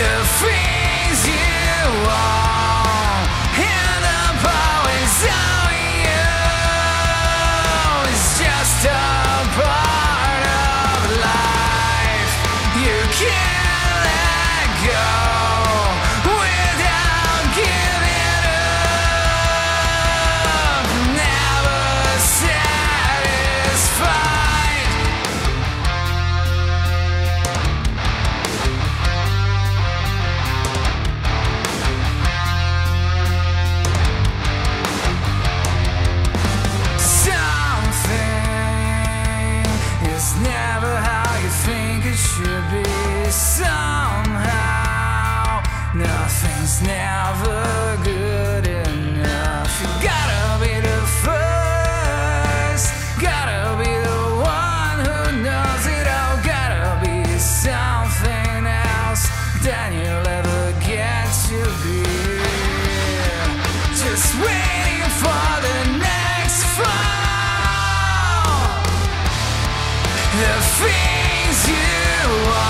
the things you are. it's never good enough. You gotta be the first, gotta be the one who knows it all. Gotta be something else than you'll ever get to be. Just waiting for the next fall. The things you are.